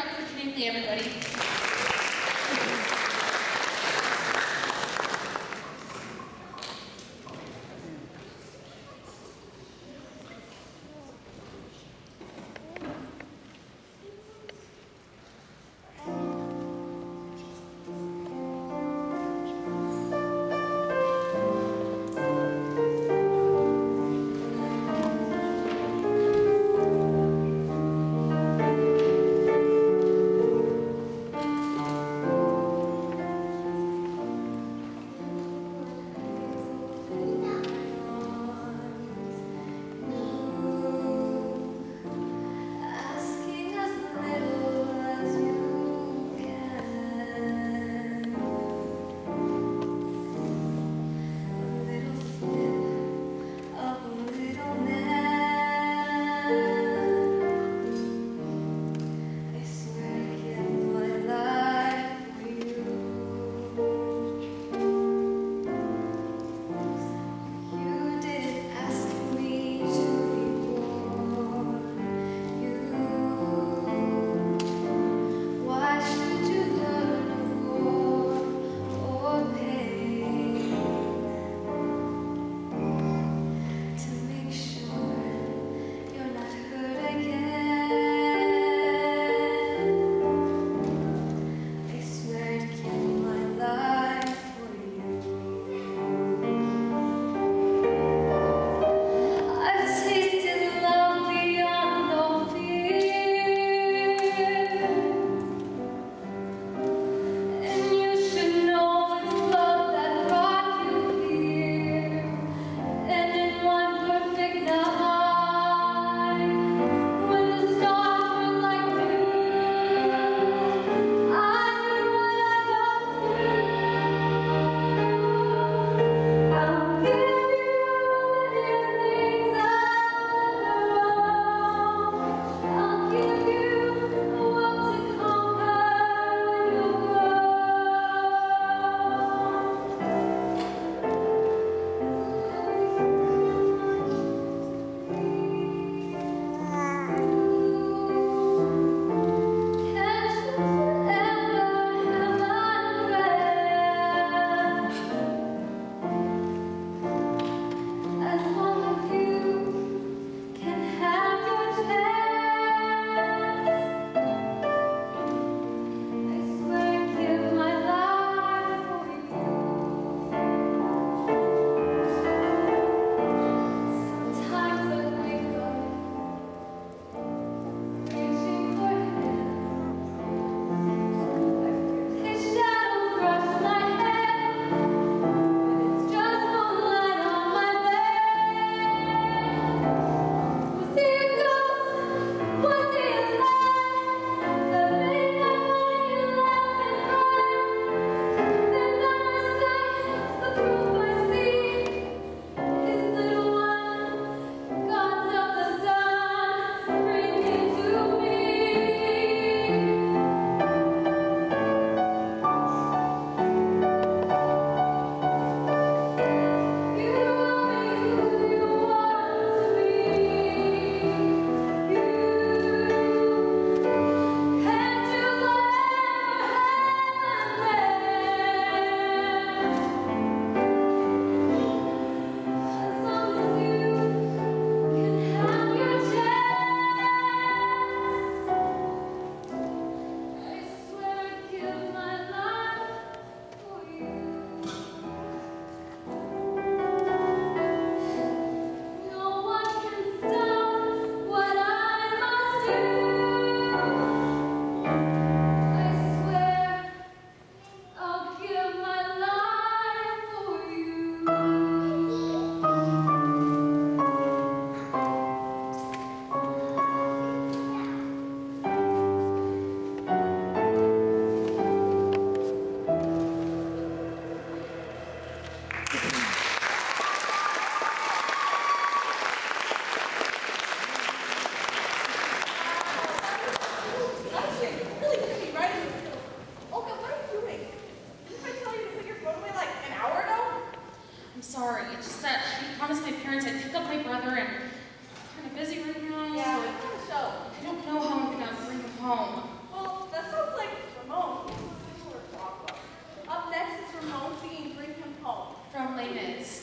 Dr. Janine Lee, everybody. parents, I'd pick up my brother and I'm kind of busy right now. Yeah, so I, show. I don't know how I'm gonna bring him home. Well, that sounds like Ramon. Up next is Ramon singing Bring Him Home. From Les Mis.